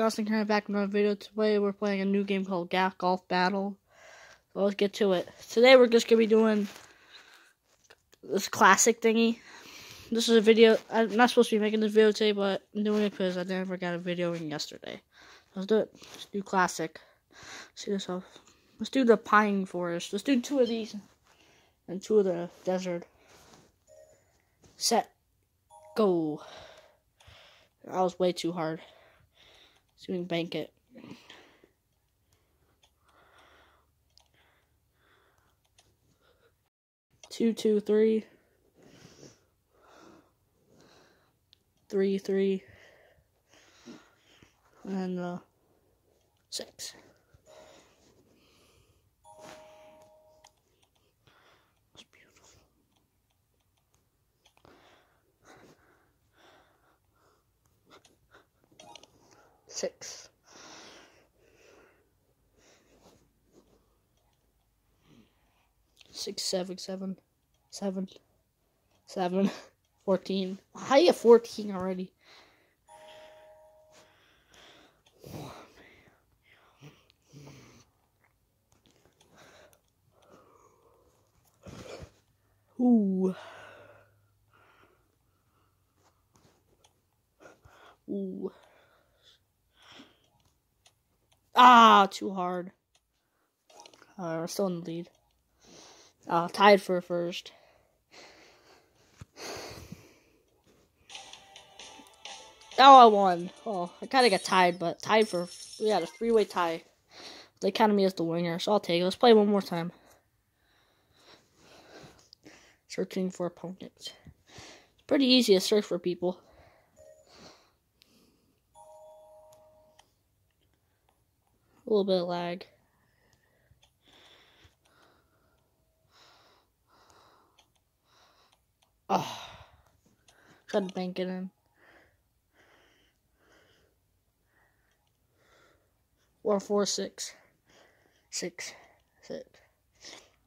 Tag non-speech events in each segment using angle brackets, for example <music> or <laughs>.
Austin coming back with another video. Today we're playing a new game called Golf Battle. So let's get to it. Today we're just gonna be doing this classic thingy. This is a video. I'm not supposed to be making this video today, but I'm doing it because I never got a video in yesterday. Let's do it. Let's do classic. See this off. Let's do the pine forest. Let's do two of these and two of the desert. Set. Go. That was way too hard. So we can bank it. Two, two, three. Three, three. And uh, six. Six. Six, seven, seven, seven, seven, <laughs> fourteen. You 14 already? Ooh. Ooh. Ah, too hard. Uh, we're still in the lead. Uh, tied for first. Oh, I won. Oh, I kind of got tied, but tied for we had a three-way tie. They counted me as the winner, so I'll take it. Let's play one more time. Searching for opponents. It's pretty easy to search for people. A little bit of lag. Oh, bank it in. Four, four, six, six, six,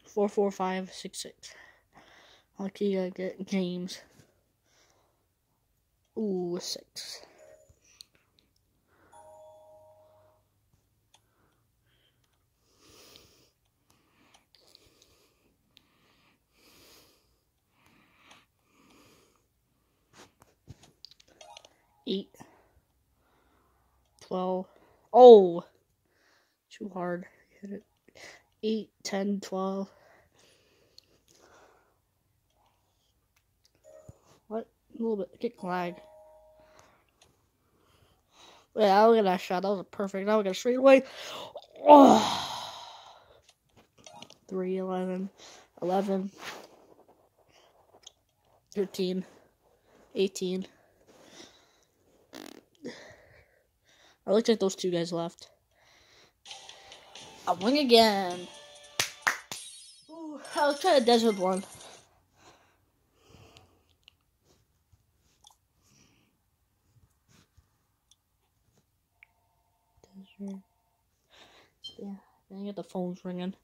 four, four, five, six, six. Lucky I get James. Ooh, six. Eight. Twelve. Oh! Too hard. Hit it. Eight, ten, twelve. What? A little bit. Kick lag. Yeah, look at that shot. That was perfect. Now we got straight away. Oh. 3, 11, 11, 13, 18. I looked at those two guys left. I win again. Ooh, I'll try the desert one. Desert. Yeah, I get the phone's ringing.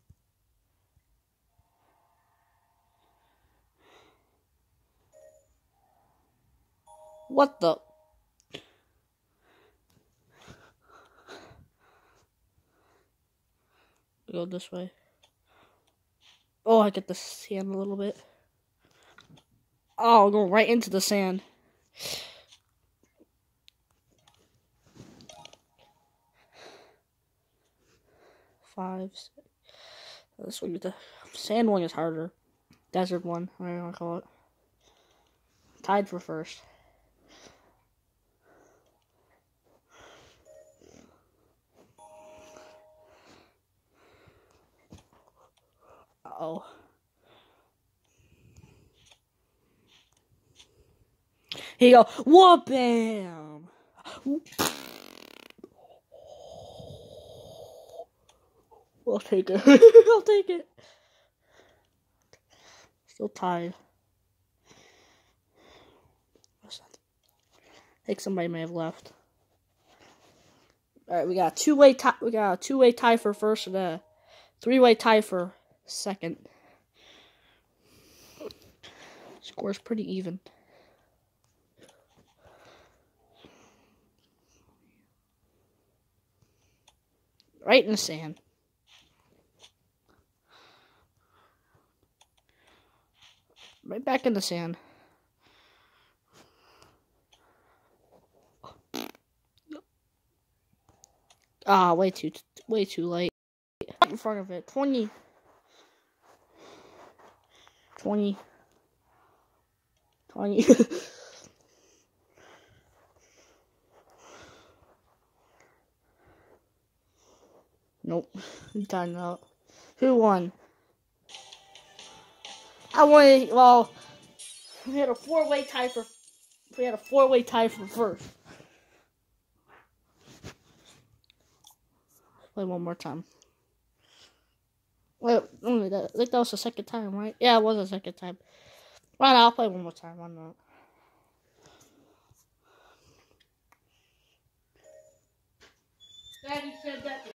What the? Go this way. Oh, I get the sand a little bit. Oh, I'll go right into the sand. Five. Six. This one, the sand one is harder. Desert one, whatever you want to call it. Tied for first. Oh. He go. Whoa, bam. I'll take it. <laughs> I'll take it. Still tied. I think somebody may have left. All right, we got a two-way tie. We got a two-way tie for first and a three-way tie for second. Score's pretty even. Right in the sand. Right back in the sand. Ah, way too, way too late. In front of it. 20. 20. 20. <laughs> nope. Time out. Who won? I won. Well, we had a four-way tie for. We had a four-way tie for first. Play one more time. Wait, that, think that was the second time, right? Yeah, it was the second time. Right, I'll play one more time. Why not? Daddy said that.